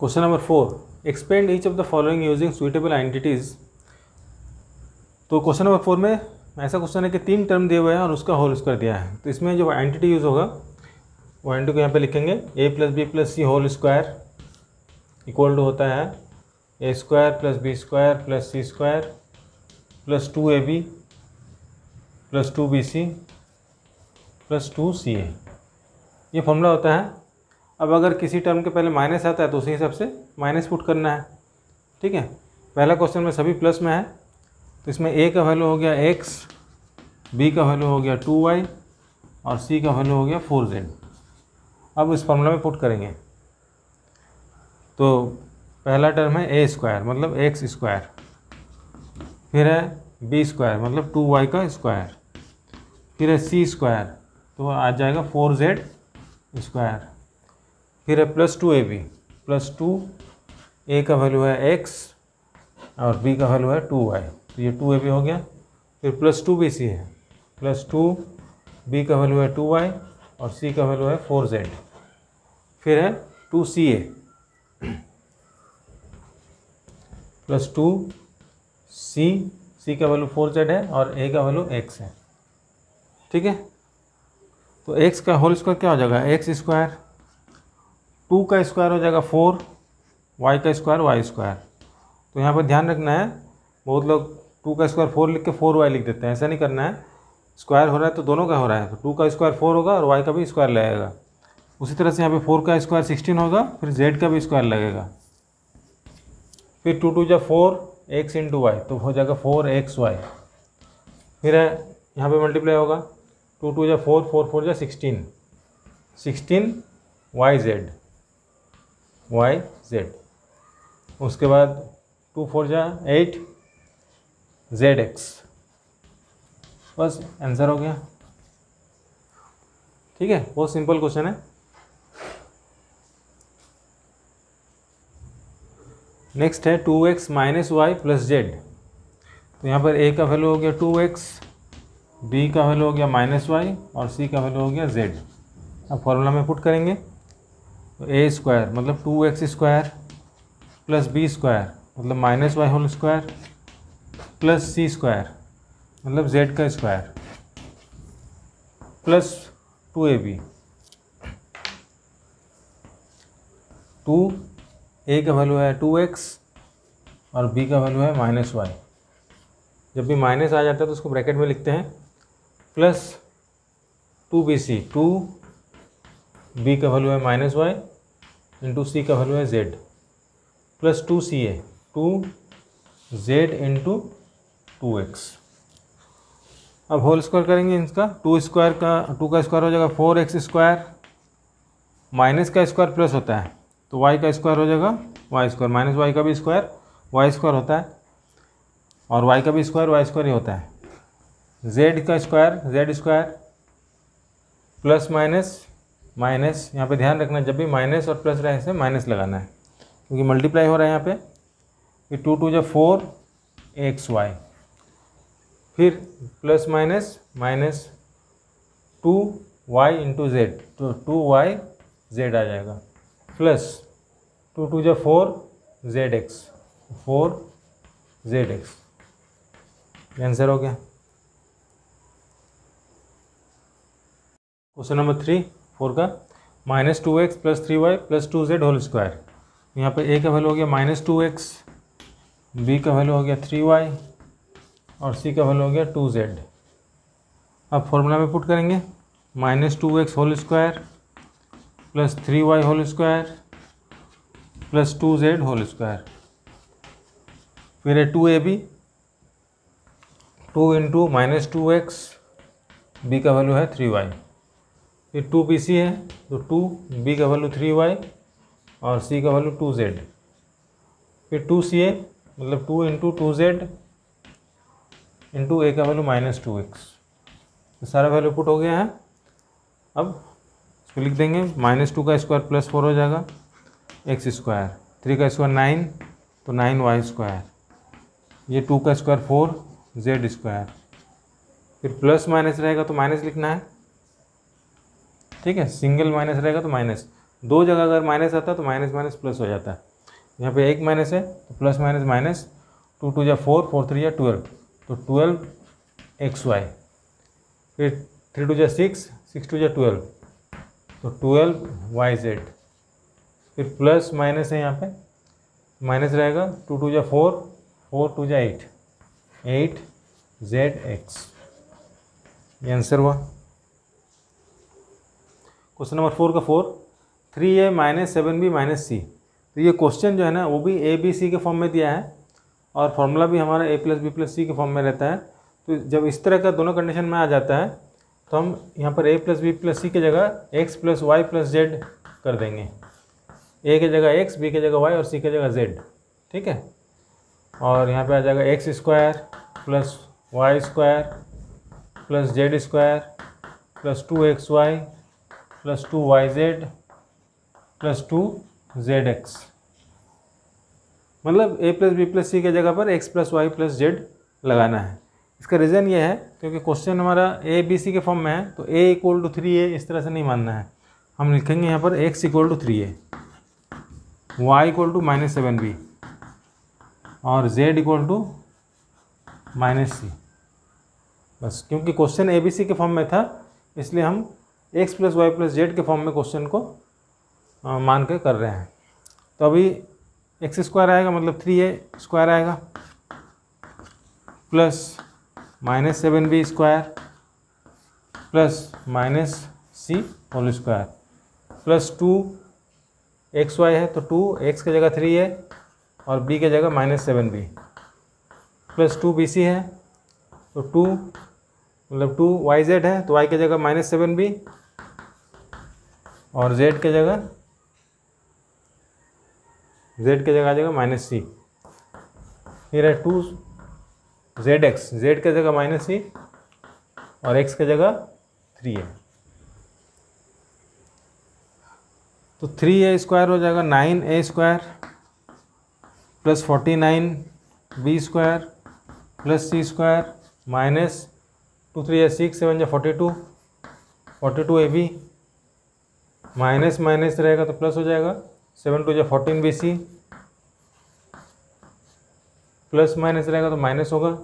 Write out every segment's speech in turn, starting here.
Question number four expand each of the following using suitable identities तो question number four में ऐसा question है कि तीन टर्म दिए हुए हैं और उसका होल स्क्वायर दिया है। तो इसमें जो एंटिटी यूज़ होगा, वो एंटी को यहाँ पे लिखेंगे। A plus B plus C whole square equal to होता है A square plus B square plus C square plus two A B plus two B C plus two C A ये formula होता है अब अगर किसी टर्म के पहले माइनस आता है तो उसी हिसाब से माइनस पुट करना है। ठीक है? पहला क्वेश्चन में सभी प्लस में है। तो इसमें ए का वैल्यू हो गया एक्स बी का वैल्यू हो गया टू वाई और सी का वैल्यू हो गया फोर जेड अब इस फॉर्मूला में पुट करेंगे। तो पहला टर्म है ए स्क्वायर मतलब एक्स स्क्वायर फिर है बी स्क्वायर मतलब टू वाई का स्क्वायर फिर है सी स्क्वायर तो आ जाएगा फोर जेड स्क्वायर फिर है plus two A B. Plus two, A का वैल्यू है एक्स और बी का वैल्यू है टू वाई तो ये टू ए बी हो गया। फिर प्लस टू बी सी है। प्लस टू बी का वैल्यू है टू वाई और सी का वैल्यू है फोर जेड फिर है two C A. Plus two C C का वैल्यू फोर जेड है और ए का वैल्यू एक्स है। ठीक है? तो एक्स का होल स्क्वायर क्या हो जाएगा? एक्स स्क्वायर टू का स्क्वायर हो जाएगा फोर, वाई का स्क्वायर, वाई स्क्वायर। तो यहाँ पर ध्यान रखना है, बहुत लोग टू का स्क्वायर फोर लिख के फोर वाई लिख देते हैं, ऐसा नहीं करना है। स्क्वायर हो रहा है तो दोनों का हो रहा है तो टू का स्क्वायर फोर होगा और वाई का भी स्क्वायर लगेगा। उसी तरह से यहाँ पे फोर का स्क्वायर सिक्सटीन होगा, फिर जेड का भी स्क्वायर लगेगा। फिर टू टू जा फोर, एक्स इंटू वाई तो हो जाएगा फोर एक्स वाई। फिर यहाँ पे मल्टीप्लाई होगा, टू टू जा फोर फोर फोर जा sixteen. Sixteen, Y Z. Y Z. उसके बाद टू फोर जा, एट जेड एक्स। बस आंसर हो गया। ठीक है, बहुत सिंपल क्वेश्चन है। नेक्स्ट है two X minus Y plus Z. तो यहाँ पर ए का वैल्यू हो गया टू एक्स, बी का वैल्यू हो गया माइनस वाई और सी का वैल्यू हो गया जेड। अब फॉर्मूला में पुट करेंगे। ए स्क्वायर मतलब two X square plus B square मतलब minus Y whole square plus C square मतलब जेड का square plus two A B two A का वैल्यू है टू एक्स और बी का वैल्यू है माइनस वाई जब भी माइनस आ जाता है तो उसको ब्रैकेट में लिखते हैं plus two B C two B का वैल्यू है माइनस वाई इंटू सी का वैल्यू है Z plus two C A two Z into two X अब होल स्क्वायर करेंगे इसका. टू स्क्वायर का टू का स्क्वायर हो जाएगा फोर एक्स स्क्वायर माइनस का स्क्वायर प्लस होता है. तो वाई का स्क्वायर हो जाएगा वाई स्क्वायर माइनस वाई का भी स्क्वायर वाई स्क्वायर होता है. और वाई का भी स्क्वायर वाई स्क्वायर ही होता है. जेड का square Z square plus minus minus, यहाँ पे ध्यान रखना, जब भी माइनस और प्लस रहे से माइनस लगाना है। क्योंकि मल्टीप्लाई हो रहा है यहाँ पे फिर टू टू जो फोर एक्स वाई फिर plus minus minus two Y into Z तो टू वाई जेड आ जाएगा। प्लस टू टू जो four Z X four Z X answer हो गया। क्वेश्चन नंबर थ्री फोर का, minus two X plus three Y plus two Z whole square. यहाँ पे A का वैल्यू हो गया माइनस टू एक्स, बी का वैल्यू हो गया थ्री वाई, और सी का वैल्यू हो गया टू जेड। अब फॉर्मूला में पुट करेंगे, minus two X whole square plus three Y whole square plus two Z whole square. फिर है two A B, two into minus two X, B का वैल्यू है थ्री वाई। फिर two B C है तो two B का value three Y और C का वैल्यू टू जेड फिर टू सी ए मतलब two into two Z into A का वैल्यू माइनस टू एक्स तो सारा वैल्यू पुट हो गया है। अब इसको लिख देंगे माइनस टू का स्क्वायर प्लस फोर हो जाएगा एक्स स्क्वायर थ्री का स्क्वायर नाइन तो नाइन वाई स्क्वायर ये टू का स्क्वायर फोर जेड स्क्वायर फिर प्लस माइनस रहेगा तो माइनस लिखना है। ठीक है सिंगल माइनस रहेगा तो माइनस दो जगह अगर माइनस आता है तो माइनस माइनस प्लस हो जाता है. यहाँ पे एक माइनस है तो plus minus minus two two या फोर फोर थ्री या ट्वेल्व तो ट्वेल्व एक्स वाई फिर थ्री टू या सिक्स सिक्स टू या ट्वेल्व तो ट्वेल्व वाई जेड फिर प्लस माइनस है यहाँ पे. माइनस रहेगा टू टू या फोर फोर टू या एट एट जेड एक्स ये आंसर हुआ. क्वेश्चन नंबर फोर का four three A minus seven B minus C तो ये क्वेश्चन जो है ना, वो भी ए बी सी के फॉर्म में दिया है और फॉर्मूला भी हमारा A plus B plus C के फॉर्म में रहता है। तो जब इस तरह का दोनों कंडीशन में आ जाता है तो हम यहाँ पर A plus B plus C की जगह X plus Y plus Z कर देंगे। ए की जगह एक्स बी की जगह वाई और सी की जगह जेड ठीक है? और यहाँ पे आ जाएगा X square plus Y square plus Z square plus two X Y plus two Y Z plus two Z X. मतलब A plus B plus C के जगह पर X plus Y plus Z लगाना है। इसका रीज़न ये है, क्योंकि क्वेश्चन हमारा ए, बी, सी के फॉर्म में है तो A equal to three A इस तरह से नहीं मानना है। हम लिखेंगे यहाँ पर X equal to three A, Y equal to minus seven B, और Z equal to minus C. बस, क्योंकि क्वेश्चन ए, बी, सी के फॉर्म में था, इसलिए हम X plus Y plus Z के फॉर्म में क्वेश्चन को मान के कर रहे हैं। तो अभी एक्स स्क्वायर आएगा मतलब थ्री ए स्क्वायर आएगा, plus minus seven B square, plus minus C whole square. Plus two X Y है तो टू एक्स की जगह थ्री है और बी की जगह minus seven B. Plus two B C है तो टू मतलब टू वाई जेड है तो वाई की जगह माइनस सेवन बी और जेड की जगह जेड की जगह आ जाएगा माइनस सी फिर है टू जेड एक्स जेड की जगह माइनस सी और एक्स की जगह थ्री है. तो थ्री ए स्क्वायर हो जाएगा nine A square plus forty nine B square plus C square minus two three या सिक्स सेवन या forty two forty two A B minus minus रहेगा तो प्लस हो जाएगा सेवन टू या fourteen B C plus minus रहेगा तो minus होगा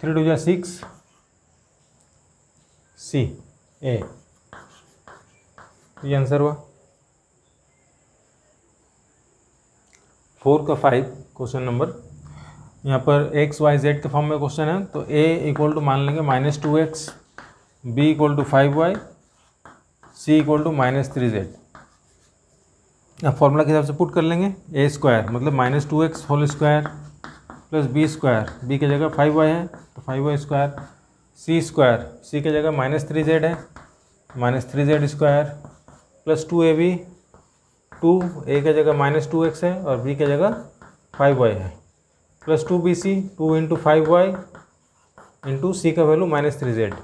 थ्री टू या सिक्स सी ए ये आंसर हुआ। फोर का फाइव क्वेश्चन नंबर यहाँ पर एक्स वाई जेड के फॉर्म में क्वेश्चन है तो ए इक्वल टू मान लेंगे minus two X B equal to five Y C equal to minus three Z अब फॉर्मूला के हिसाब से पुट कर लेंगे ए स्क्वायर मतलब minus two X whole square plus B square B की जगह फाइव वाई है तो five Y square C square C की जगह माइनस थ्री जेड है minus three Z square plus two A B two A की जगह माइनस टू एक्स है और बी की जगह फाइव वाई है। Plus two B C two into five Y into C का वैल्यू माइनस थ्री जेड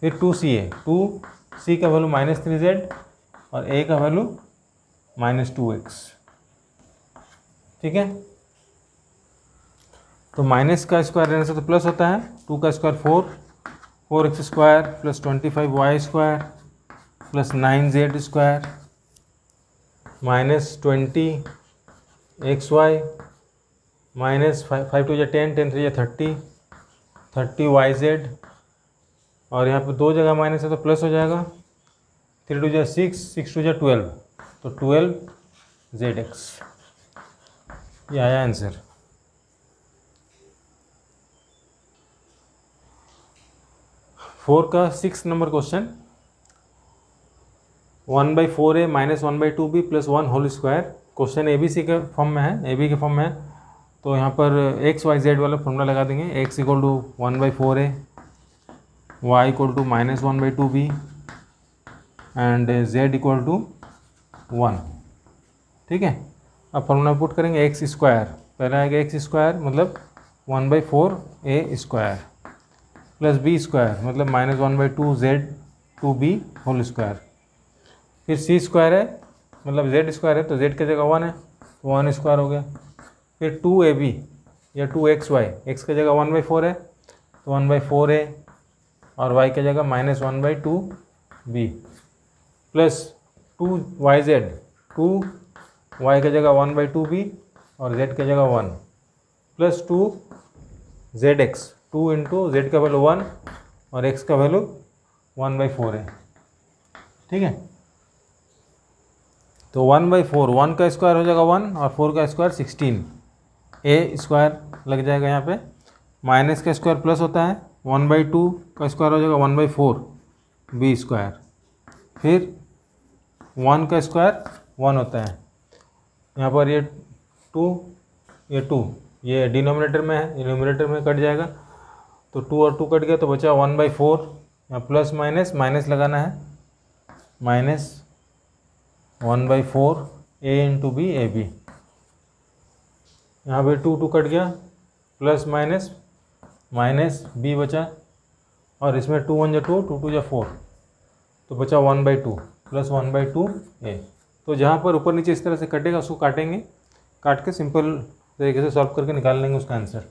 फिर two C A two C का वैल्यू माइनस थ्री जेड और ए का वैल्यू माइनस टू एक्स ठीक है? तो माइनस का स्क्वायर रहने से तो प्लस होता है। टू का square four four X square plus twenty five Y square plus nine Z square minus twenty X Y minus five five two या टेन टेन थ्री या थर्टी थर्टी वाई जेड, और यहाँ पे दो जगह माइनस है तो प्लस हो जाएगा। थ्री टू या सिक्स सिक्स टू या ट्वेल्व तो ट्वेल्व जेड एक्स। ये आया आंसर। फोर का six number question. One by four A minus one by two B plus one whole square. Question A B C के form में है, A B के form में है। तो यहाँ पर एक्स वाई जेड वाला फॉर्मूला लगा देंगे। X equal to one by four A Y equal to minus one by two B and Z equal to one ठीक है? अब फॉर्मूला पुट करेंगे एक्स स्क्वायर पहले आएगा एक्स स्क्वायर मतलब one by four A square plus B square मतलब minus one by two Z two B whole square फिर सी square है मतलब जेड स्क्वायर है तो जेड की जगह वन है तो वन स्क्वायर हो गया। फिर टू ए बी या टू एक्स वाई एक्स की जगह वन बाई फोर है तो वन बाई फोर ए और वाई की जगह minus one by two B plus two Y Z two Y की जगह वन बाई टू बी और जेड की जगह one plus two Z X two into Z का वैल्यू वन और एक्स का वैल्यू वन बाई फोर है, ठीक है? तो वन बाई फोर वन का स्क्वायर हो जाएगा वन और फोर का स्क्वायर सिक्सटीन ए स्क्वायर लग जाएगा यहाँ पे। माइनस का स्क्वायर प्लस होता है, वन बाई टू का स्क्वायर हो जाएगा one by four B square. फिर वन का स्क्वायर वन होता है। यहाँ पर ये टू ये टू, ये डिनोमिनेटर में है डिनोमिनेटर में कट जाएगा। तो टू और टू कट गया तो बचा वन बाई फोर। यहाँ प्लस माइनस माइनस लगाना है। Minus one by four A into B A B. यहाँ पे टू टू कट गया प्लस माइनस माइनस बी बचा, और इसमें टू वन या टू टू टू या फोर तो बचा one by two plus one by two A तो जहाँ पर ऊपर नीचे इस तरह से कटेगा, उसको काटेंगे, काट के सिंपल तरीके से सॉल्व करके निकाल लेंगे उसका आंसर